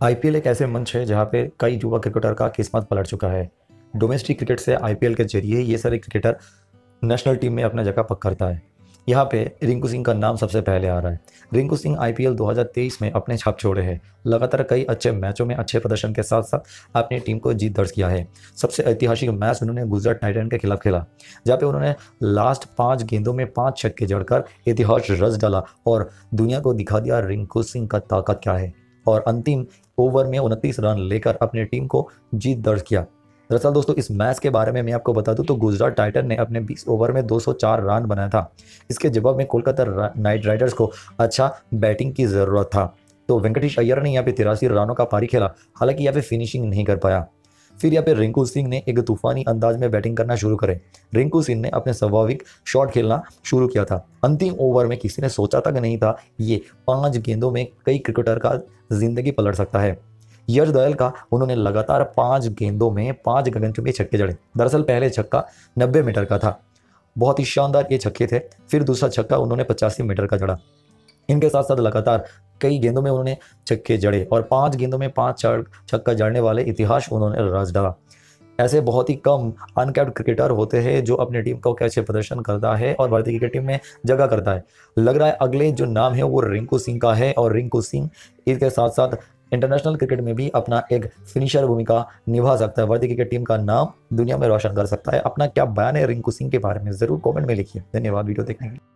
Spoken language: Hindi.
आईपीएल एक ऐसे मंच है जहाँ पे कई युवा क्रिकेटर का किस्मत पलट चुका है। डोमेस्टिक क्रिकेट से आईपीएल के ज़रिए ये सारे क्रिकेटर नेशनल टीम में अपना जगह पक करता है। यहाँ पे रिंकू सिंह का नाम सबसे पहले आ रहा है। रिंकू सिंह आईपीएल 2023 में अपने छाप छोड़े हैं। लगातार कई अच्छे मैचों में अच्छे प्रदर्शन के साथ साथ अपनी टीम को जीत दर्ज किया है। सबसे ऐतिहासिक मैच उन्होंने गुजरात टाइटन के खिलाफ खेला, जहाँ पे उन्होंने लास्ट पाँच गेंदों में पाँच छक्के जड़कर इतिहास रच डाला और दुनिया को दिखा दिया रिंकू सिंह का ताकत क्या है। और अंतिम ओवर में उनतीस रन लेकर अपनी टीम को जीत दर्ज किया। दरअसल दोस्तों, इस मैच के बारे में मैं आपको बता दूँ तो गुजरात टाइटन ने अपने 20 ओवर में 204 रन बनाया था। इसके जवाब में कोलकाता नाइट राइडर्स को अच्छा बैटिंग की ज़रूरत था। तो वेंकटेश अय्यर ने यहाँ पे तिरासी रनों का पारी खेला, हालाँकि यहाँ पे फिनिशिंग नहीं कर पाया। फिर यहाँ पे रिंकू सिंह ने एक तूफानी अंदाज में बैटिंग करना शुरू करे। रिंकू सिंह ने अपने स्वाभाविक शॉट खेलना शुरू किया था। अंतिम ओवर में किसी ने सोचा तक नहीं था, ये पाँच गेंदों में कई क्रिकेटर का ज़िंदगी पलट सकता है। यश दयाल का उन्होंने लगातार पाँच गेंदों में पाँच गगनचुंबी छक्के जड़े। दरअसल पहले छक्का नब्बे मीटर का था। बहुत ही शानदार ये छक्के थे। फिर दूसरा छक्का उन्होंने पचासी मीटर का जड़ा। इनके साथ साथ लगातार कई गेंदों में उन्होंने छक्के जड़े और पाँच गेंदों में पाँच छक्का जड़ने वाले इतिहास उन्होंने रच डाला। ऐसे बहुत ही कम अनकैप्ड क्रिकेटर होते हैं जो अपनी टीम को कैसे प्रदर्शन करता है और भारतीय क्रिकेट टीम में जगह करता है। लग रहा है अगले जो नाम है वो रिंकू सिंह का है और रिंकू सिंह इसके साथ साथ इंटरनेशनल क्रिकेट में भी अपना एक फिनिशर भूमिका निभा सकता है। भारतीय क्रिकेट टीम का नाम दुनिया में रोशन कर सकता है। अपना क्या बयान है रिंकू सिंह के बारे में ज़रूर कॉमेंट में लिखिए। धन्यवाद वीडियो देखने के लिए।